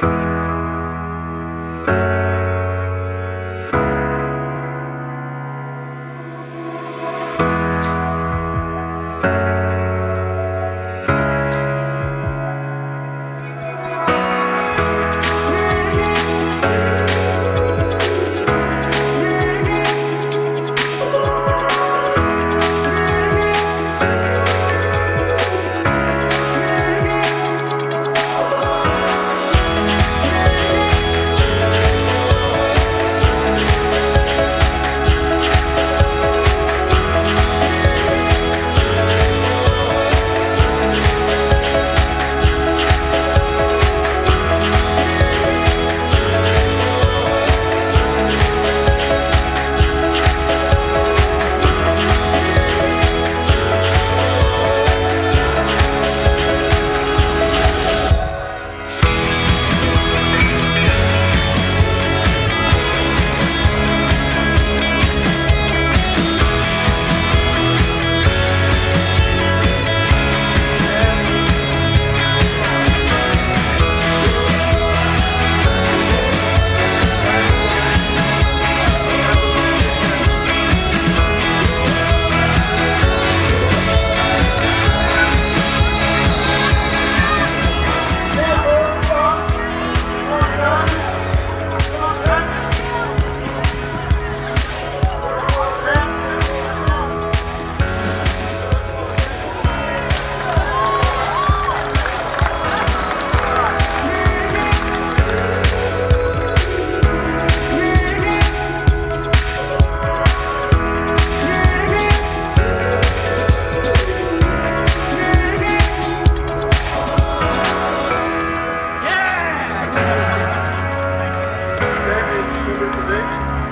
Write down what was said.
Segue, deixa eu ver se vem.